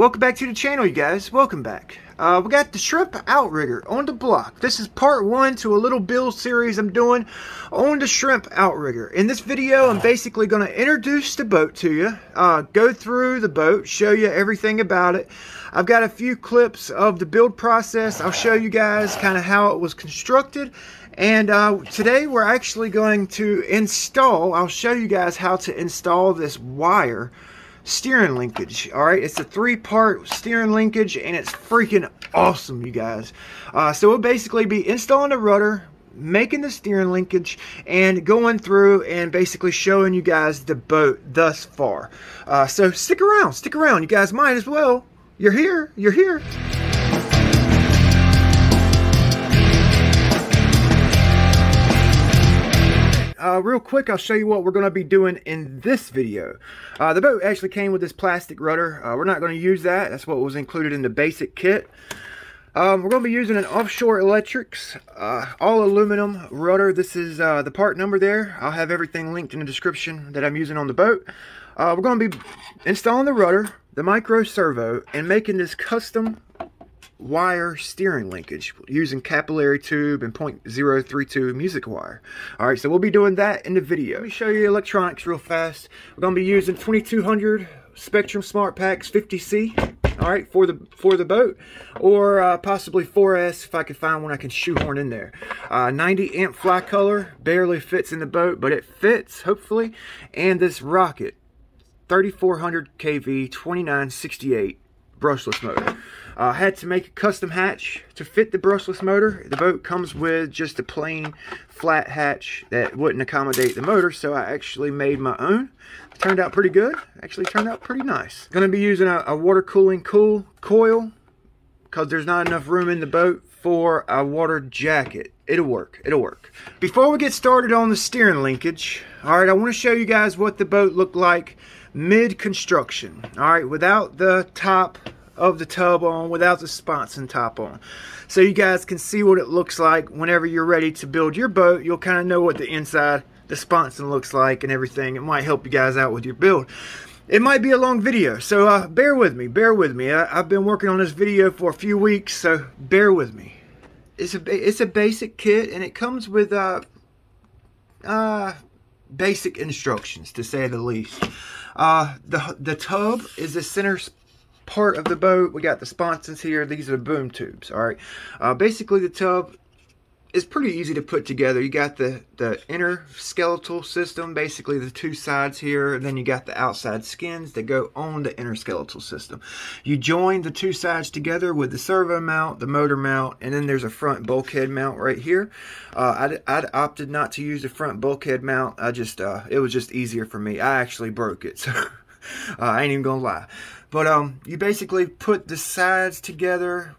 Welcome back to the channel, you guys. Welcome back. Uh, we got the Shrimp Outrigger on the block. This is part one to a little build series I'm doing on the Shrimp Outrigger. In this video, I'm basically going to introduce the boat to you, uh, go through the boat, show you everything about it. I've got a few clips of the build process. I'll show you guys kind of how it was constructed. And uh, today we're actually going to install, I'll show you guys how to install this wire steering linkage all right? It's a three part steering linkage and it's freaking awesome you guys. Uh, so we'll basically be installing the rudder making the steering linkage and going through and basically showing you guys the boat thus far. Uh, so stick around stick around. You guys might as well. You're here you're here uh, real quick, I'll show you what we're going to be doing in this video. Uh, the boat actually came with this plastic rudder. Uh, we're not going to use that. That's what was included in the basic kit. Um, we're going to be using an Offshore Electrics uh, all aluminum rudder. This is uh, the part number there. I'll have everything linked in the description that I'm using on the boat. Uh, we're going to be installing the rudder, the micro servo, and making this custom wire steering linkage using capillary tube and .032 music wire. All right, so we'll be doing that in the video. Let me show you electronics real fast. We're going to be using 2200 Spektrum Smart Packs 50C. All right, for the for the boat, or uh, possibly 4S if I can find one I can shoehorn in there. Uh, 90 amp Flycolor barely fits in the boat, but it fits hopefully. And this rocket, 3400 kV 2968 brushless motor. I had to make a custom hatch to fit the brushless motor. The boat comes with just a plain flat hatch that wouldn't accommodate the motor, so I actually made my own. It turned out pretty good. Actually turned out pretty nice. Going to be using a, a water cooling cool coil because there's not enough room in the boat for a water jacket. It'll work. It'll work. Before we get started on the steering linkage, all right, I want to show you guys what the boat looked like mid-construction. All right, without the top of the tub on without the sponson top on. So you guys can see what it looks like whenever you're ready to build your boat. You'll kind of know what the inside, the sponson looks like and everything. It might help you guys out with your build. It might be a long video, so uh, bear with me, bear with me. I, have been working on this video for a few weeks, so bear with me. It's a, it's a basic kit, and it comes with uh, uh, basic instructions, to say the least. Uh, the, the tub is the center part of the boat. We got the sponsons here. These are the boom tubes, all right? Uh, basically, the tub is pretty easy to put together. You got the, the inner skeletal system, basically the two sides here, and then you got the outside skins that go on the inner skeletal system. You join the two sides together with the servo mount, the motor mount, and then there's a front bulkhead mount right here. Uh, I, I opted not to use the front bulkhead mount. I just, uh, it was just easier for me. I actually broke it, so uh, I ain't even gonna lie. But um, you basically put the sides together,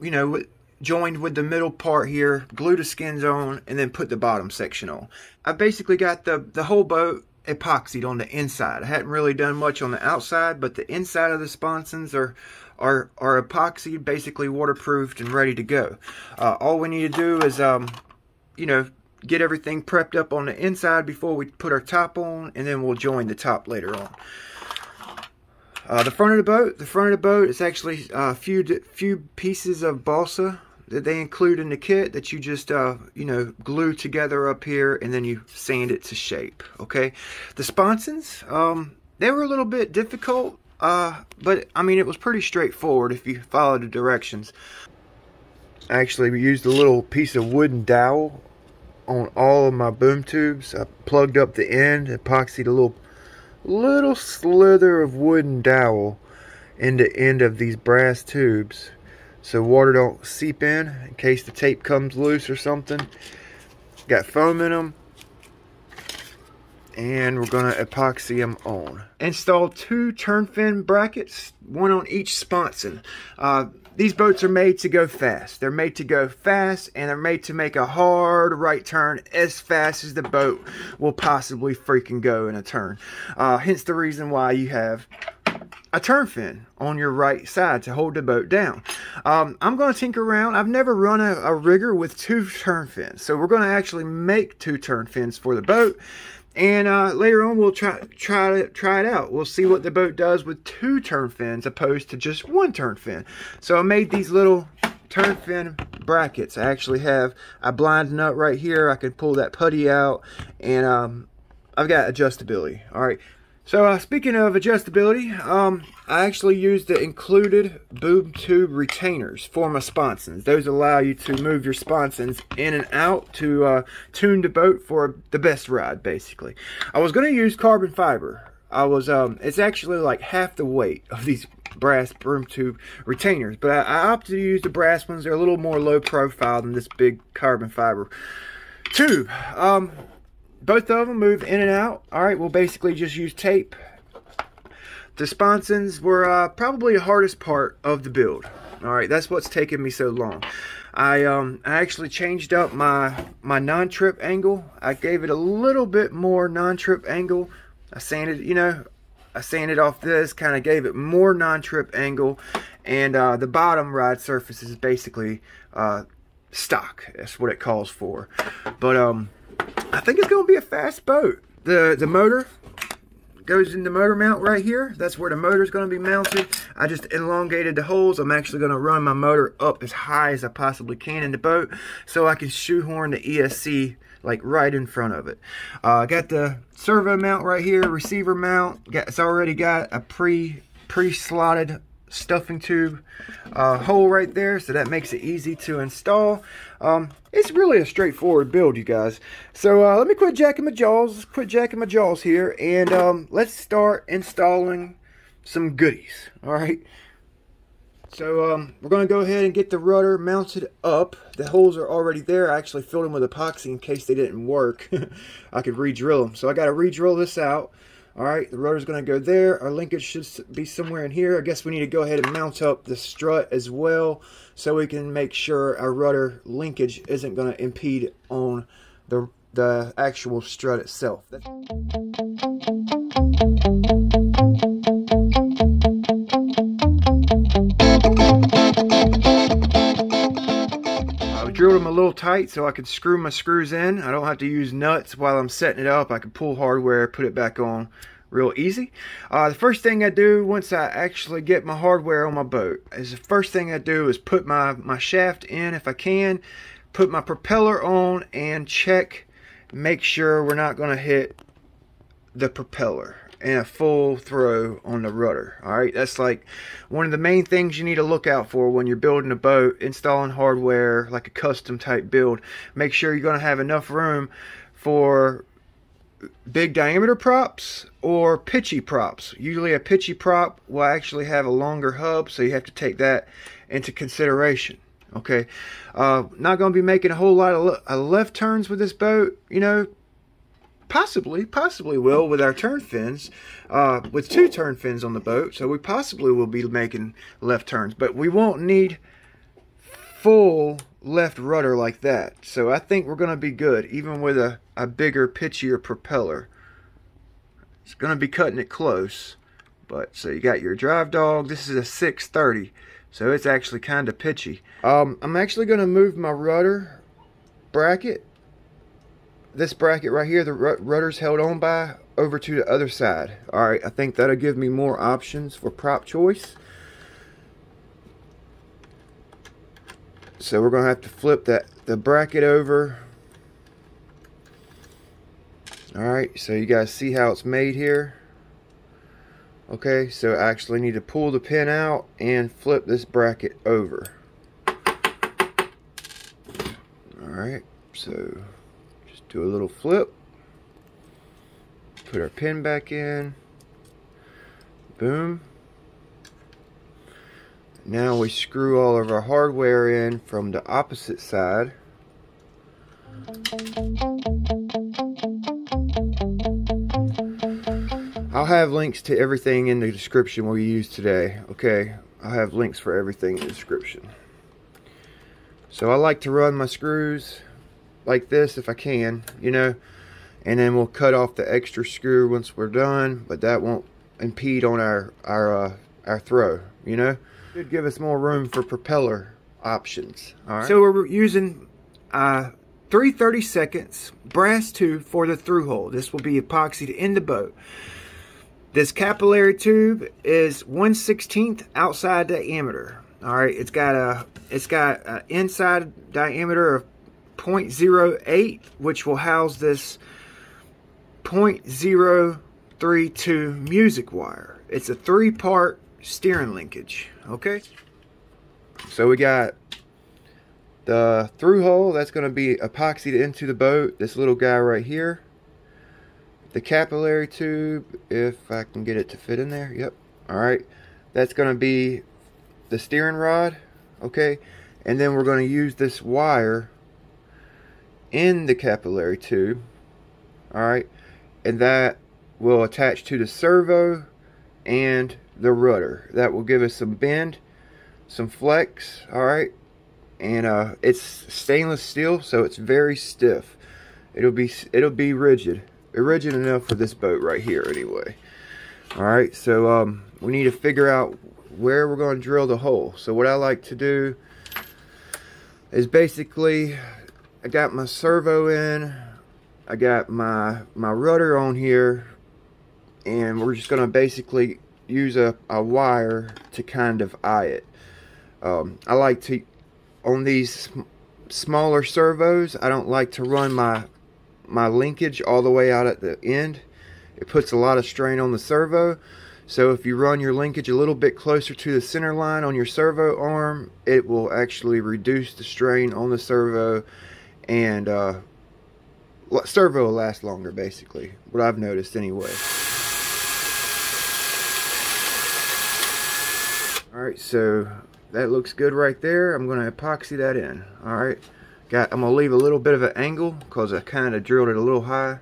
you know, joined with the middle part here, glue the skins on, and then put the bottom section on. I basically got the, the whole boat epoxied on the inside. I hadn't really done much on the outside, but the inside of the sponsons are are, are epoxy, basically waterproofed and ready to go. Uh, all we need to do is, um, you know, get everything prepped up on the inside before we put our top on, and then we'll join the top later on. Uh, the front of the boat, the front of the boat is actually a few few pieces of balsa that they include in the kit that you just uh, you know glue together up here and then you sand it to shape. Okay, the sponsons um, they were a little bit difficult, uh, but I mean it was pretty straightforward if you follow the directions. I actually, we used a little piece of wooden dowel on all of my boom tubes. I plugged up the end, epoxied a little little slither of wooden dowel in the end of these brass tubes so water don't seep in in case the tape comes loose or something. Got foam in them and we're to epoxy them on. Install two turn fin brackets, one on each sponson. Uh, these boats are made to go fast. They're made to go fast and they're made to make a hard right turn as fast as the boat will possibly freaking go in a turn. Uh, hence the reason why you have a turn fin on your right side to hold the boat down. Um, I'm going to tinker around. I've never run a, a rigger with two turn fins. So we're going to actually make two turn fins for the boat And uh, later on, we'll try try it try it out. We'll see what the boat does with two turn fins opposed to just one turn fin. So I made these little turn fin brackets. I actually have a blind nut right here. I can pull that putty out, and um, I've got adjustability. All right. So uh, speaking of adjustability, um, I actually use the included boom tube retainers for my sponsons. Those allow you to move your sponsons in and out to uh, tune the boat for the best ride, basically. I was going to use carbon fiber. I was, um, it's actually like half the weight of these brass boom tube retainers, but I, I opted to use the brass ones. They're a little more low profile than this big carbon fiber tube. Um, both of them move in and out. All right, we'll basically just use tape. The sponsons were uh, probably the hardest part of the build. All right, that's what's taken me so long. I um I actually changed up my my non-trip angle. I gave it a little bit more non-trip angle. I sanded, you know, I sanded off this, kind of gave it more non-trip angle, and uh, the bottom ride surface is basically uh, stock. That's what it calls for. But um, I think it's going to be a fast boat. The, the motor goes in the motor mount right here. That's where the motor is going to be mounted. I just elongated the holes. I'm actually going to run my motor up as high as I possibly can in the boat so I can shoehorn the ESC like right in front of it. Uh, I got the servo mount right here, receiver mount. Got, it's already got a pre pre-slotted stuffing tube uh, hole right there so that makes it easy to install. Um, it's really a straightforward build you guys. So uh, let me quit jacking my jaws. Quit jacking my jaws here and um, let's start installing some goodies all right? So um, we're going to go ahead and get the rudder mounted up. The holes are already there. I actually filled them with epoxy in case they didn't work. I could re-drill them. So I got to re-drill this out all right, the rudder's going to go there. Our linkage should be somewhere in here. I guess we need to go ahead and mount up the strut as well so we can make sure our rudder linkage isn't going to impede on the, the actual strut itself. That's drilled them a little tight so I could screw my screws in. I don't have to use nuts while I'm setting it up. I can pull hardware, put it back on real easy. Uh, the first thing I do once I actually get my hardware on my boat is the first thing I do is put my, my shaft in if I can, put my propeller on and check, make sure we're not going to hit the propeller and a full throw on the rudder. All right, that's like one of the main things you need to look out for when you're building a boat, installing hardware, like a custom type build. Make sure you're going to have enough room for big diameter props or pitchy props. Usually a pitchy prop will actually have a longer hub, so you have to take that into consideration. Okay, uh, not going to be making a whole lot of left turns with this boat. You know, possibly, possibly will with our turn fins, uh, with two turn fins on the boat. So we possibly will be making left turns, but we won't need full left rudder like that. So I think we're going to be good, even with a, a bigger, pitchier propeller. It's going to be cutting it close. But so you got your drive dog. This is a 630. So it's actually kind of pitchy. Um, I'm actually going to move my rudder bracket this bracket right here, the rudder's held on by, over to the other side. Alright, I think that'll give me more options for prop choice. So we're going to have to flip that the bracket over. Alright, so you guys see how it's made here. Okay, so I actually need to pull the pin out and flip this bracket over. Alright, so do a little flip. Put our pin back in. Boom. Now we screw all of our hardware in from the opposite side. I'll have links to everything in the description we use today okay? I'll have links for everything in the description. So I like to run my screws like this if I can, you know. And then we'll cut off the extra screw once we're done, but that won't impede on our our uh, our throw, you know. Should give us more room for propeller options. All right. So we're using uh, 330 seconds brass tube for the through hole. This will be epoxied in the boat. This capillary tube is 1 16th outside diameter. All right, it's got a it's got an inside diameter of 0.08, which will house this 0.032 music wire. It's a three-part steering linkage. Okay, so we got the through hole that's going to be epoxied into the boat. This little guy right here. The capillary tube, if I can get it to fit in there. Yep. All right. That's going to be the steering rod. Okay. And then we're going to use this wire in the capillary tube. All right. And that will attach to the servo and the rudder. That will give us some bend, some flex. All right and uh, it's stainless steel so it's very stiff it'll be it'll be rigid rigid enough for this boat right here anyway all right so um, we need to figure out where we're going to drill the hole so what I like to do is basically I got my servo in I got my my rudder on here and we're just gonna basically use a, a wire to kind of eye it um, I like to on these smaller servos, I don't like to run my my linkage all the way out at the end. It puts a lot of strain on the servo. So if you run your linkage a little bit closer to the center line on your servo arm, it will actually reduce the strain on the servo and uh, servo will last longer basically. What I've noticed anyway. Alright, so that looks good right there. I'm to epoxy that in. Alright. Got I'm gonna leave a little bit of an angle because I kind of drilled it a little high.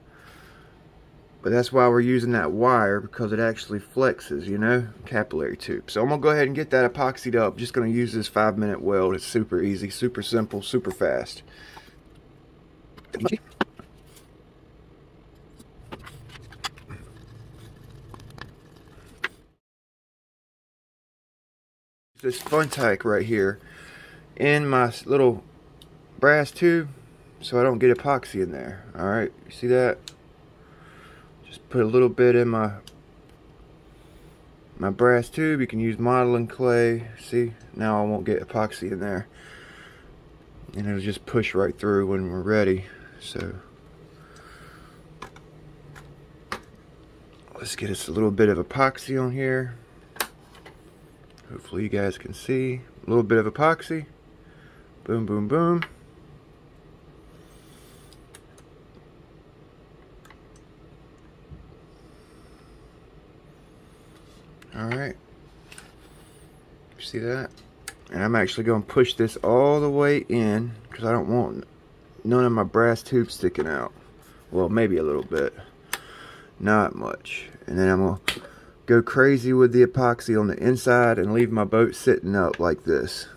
But that's why we're using that wire because it actually flexes, you know, capillary tube. So I'm gonna go ahead and get that epoxied up. Just gonna use this five minute weld. It's super easy, super simple, super fast. This Fun-Tak right here in my little brass tube so I don't get epoxy in there. Alright, you see that? Just put a little bit in my my brass tube. You can use modeling clay. See, now I won't get epoxy in there. And it'll just push right through when we're ready. So let's get us a little bit of epoxy on here. Hopefully you guys can see. A little bit of epoxy. Boom, boom, boom. Alright. See that? And I'm actually going to push this all the way in because I don't want none of my brass tubes sticking out. Well, maybe a little bit. Not much. And then I'm going to go crazy with the epoxy on the inside and leave my boat sitting up like this.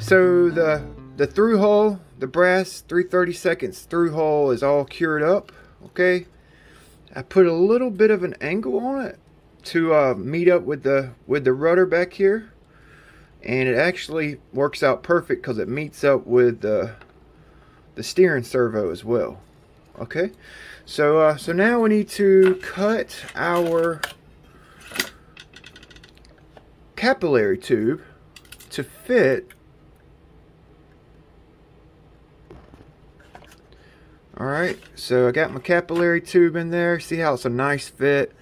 So the the through hole, the brass 330 seconds through hole is all cured up, okay? I put a little bit of an angle on it to uh, meet up with the with the rudder back here. And it actually works out perfect because it meets up with the the steering servo as well. Okay? So uh, so now we need to cut our capillary tube to fit alright so I got my capillary tube in there. See how it's a nice fit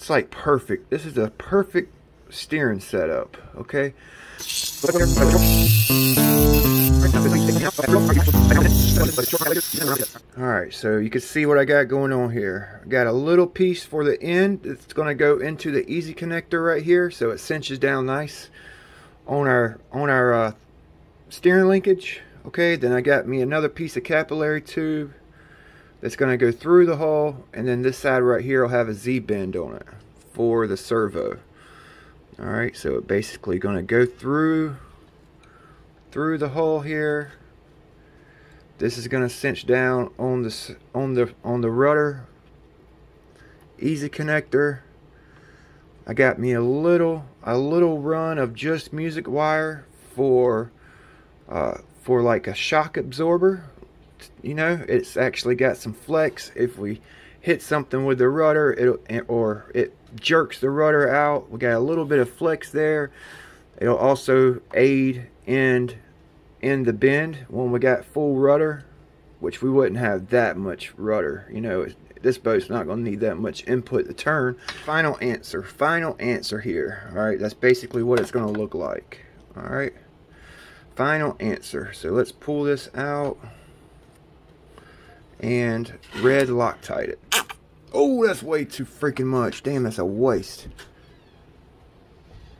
it's like perfect this is a perfect steering setup okay Alright, so you can see what I got going on here. I got a little piece for the end that's going to go into the easy connector right here so it cinches down nice on our on our uh, steering linkage. Okay, then I got me another piece of capillary tube that's going to go through the hole and then this side right here will have a Z-bend on it for the servo. Alright, so it basically going to go through through the hole here. This is going to cinch down on the on the on the rudder. Easy connector. I got me a little a little run of just music wire for uh, for like a shock absorber. You know, it's actually got some flex. If we hit something with the rudder, it'll or it jerks the rudder out. We got a little bit of flex there. It'll also aid in in the bend when we got full rudder, which we wouldn't have that much rudder. You know, this boat's not going to need that much input to turn. Final answer, final answer here. All right, that's basically what it's going to look like. All right, final answer. So let's pull this out and red Loctite it. Oh, that's way too freaking much. Damn, that's a waste.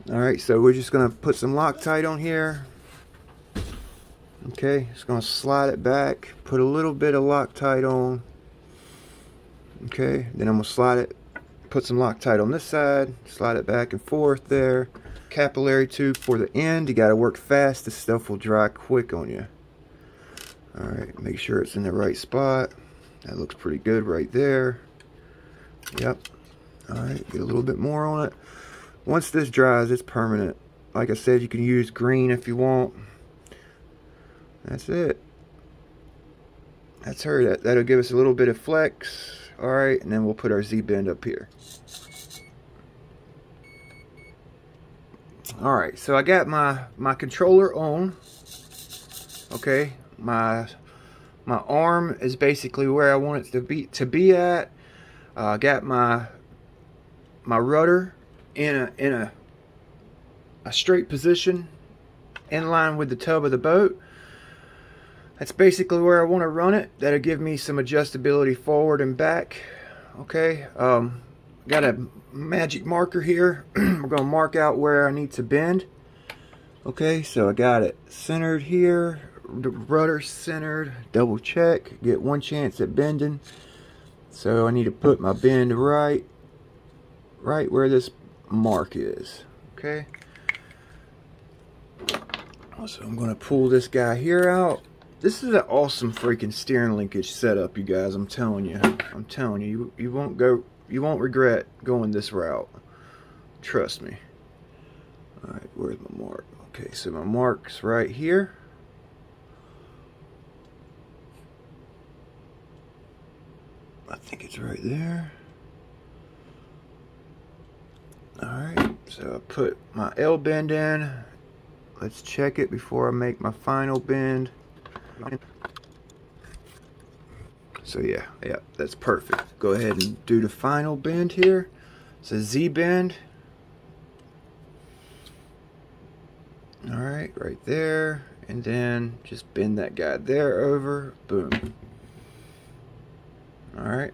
Alright, so we're just going to put some Loctite on here. Okay, just going to slide it back. Put a little bit of Loctite on. Okay, then I'm going to slide it. Put some Loctite on this side. Slide it back and forth there. Capillary tube for the end. You got to work fast. This stuff will dry quick on you. Alright, make sure it's in the right spot. That looks pretty good right there. Yep. Alright, get a little bit more on it. Once this dries, it's permanent. Like I said, you can use green if you want. That's it. That's her. That, that'll give us a little bit of flex. Alright, and then we'll put our Z-bend up here. Alright, so I got my, my controller on. Okay, my my arm is basically where I want it to be to be at. I uh, got my my rudder in a in a a straight position in line with the tub of the boat. That's basically where I want to run it. That'll give me some adjustability forward and back. Okay. Um, got a magic marker here. We're to mark out where I need to bend. Okay, so I got it centered here rudder centered, double check, get one chance at bending. So I need to put my bend right, right where this mark is, okay? So I'm gonna pull this guy here out. This is an awesome freaking steering linkage setup, you guys, I'm telling you. I'm telling you, you, you won't go, you won't regret going this route. Trust me. All right, where's my mark? Okay, so my mark's right here. Think it's right there. Alright, so I put my L bend in. Let's check it before I make my final bend. So yeah, yeah, that's perfect. Go ahead and do the final bend here. It's a Z bend. Alright, right there. And then just bend that guy there over. Boom. Alright,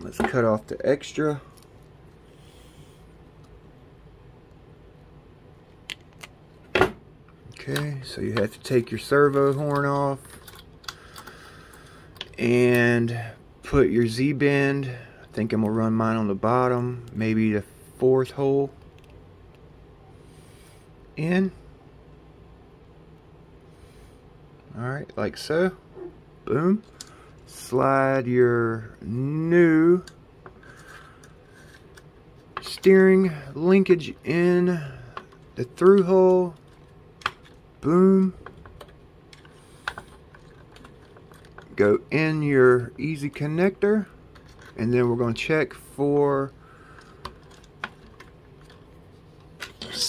let's cut off the extra. Okay, so you have to take your servo horn off and put your Z-bend. I think I'm to run mine on the bottom, maybe the fourth hole in. Alright, like so. Boom slide your new steering linkage in the through hole. Boom. Go in your easy connector and then we're going to check for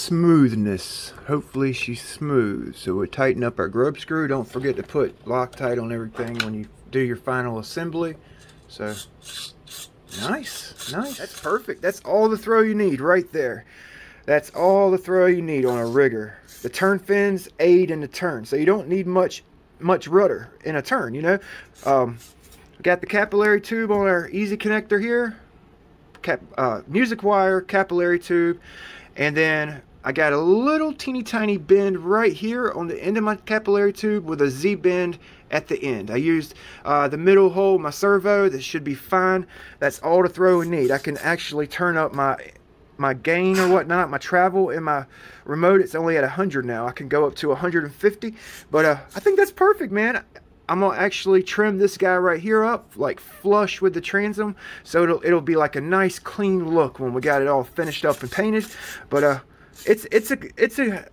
smoothness. Hopefully she's smooth. So we tighten up our grub screw. Don't forget to put Loctite on everything when you do your final assembly. So, nice, nice. That's perfect. That's all the throw you need right there. That's all the throw you need on a rigger. The turn fins aid in the turn, so you don't need much much rudder in a turn, you know. Um, got the capillary tube on our easy connector here. Cap, uh, music wire, capillary tube, and then I got a little teeny tiny bend right here on the end of my capillary tube with a Z bend at the end. I used uh, the middle hole, my servo, that should be fine. That's all the throw we need. I can actually turn up my my gain or whatnot, my travel in my remote, it's only at 100 now. I can go up to 150, but uh, I think that's perfect, man. I'm gonna actually trim this guy right here up like flush with the transom so it'll it'll be like a nice clean look when we got it all finished up and painted but uh it's it's a it's a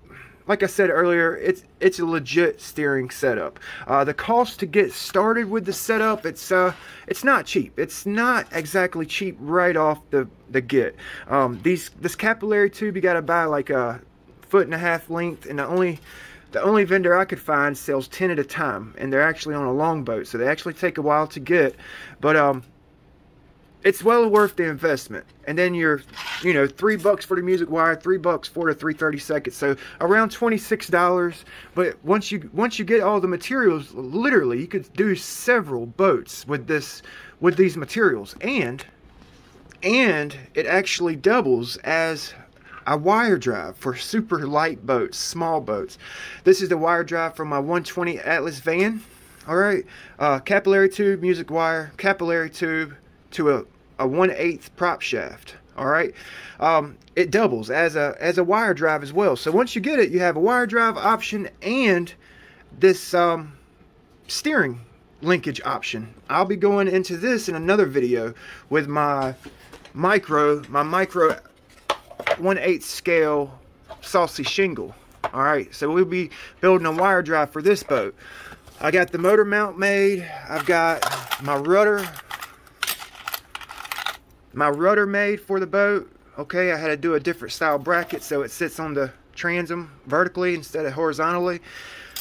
like I said earlier, it's it's a legit steering setup. Uh, the cost to get started with the setup, it's uh, it's not cheap. It's not exactly cheap right off the the get. Um, these this capillary tube you got to buy like a foot and a half length, and the only the only vendor I could find sells 10 at a time, and they're actually on a longboat, so they actually take a while to get. But um, it's well worth the investment. And then you're, you know, three bucks for the music wire, three bucks for the 330 seconds, so around $26. But once you once you get all the materials, literally, you could do several boats with this with these materials, and and it actually doubles as a wire drive for super light boats, small boats. This is the wire drive from my 120 Atlas van. All right, uh, capillary tube, music wire, capillary tube to a a 1 8 prop shaft. All right, um, it doubles as a as a wire drive as well. So once you get it, you have a wire drive option and this um, steering linkage option. I'll be going into this in another video with my micro, my micro 1 8 scale saucy shingle. All right, so we'll be building a wire drive for this boat. I got the motor mount made. I've got my rudder my rudder made for the boat. Okay, I had to do a different style bracket so it sits on the transom vertically instead of horizontally.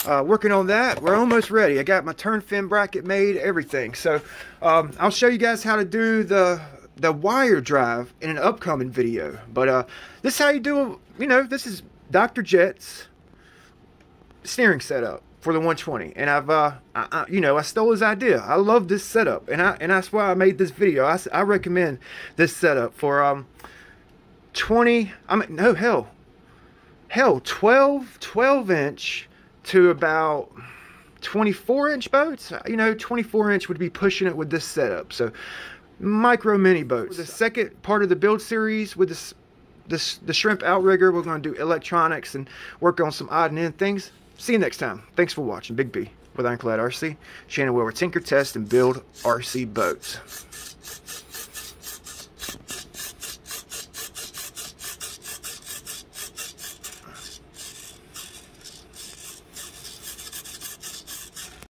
Uh, working on that. We're almost ready. I got my turn fin bracket made, everything. So um, I'll show you guys how to do the the wire drive in an upcoming video. But uh, this is how you do, you know, this is Dr. Jet's steering setup for the 120 and I've uh I, I, you know I stole his idea. I love this setup. And I and that's why I made this video. I, I recommend this setup for um 20 I mean no hell. Hell 12 12 inch to about 24 inch boats. You know 24 inch would be pushing it with this setup. So micro mini boats. The second part of the build series with this this the shrimp outrigger we're going to do electronics and work on some odd and end things See you next time. Thanks for watching. Big B with Ironclad RC, channel where we tinker, test, and build RC boats.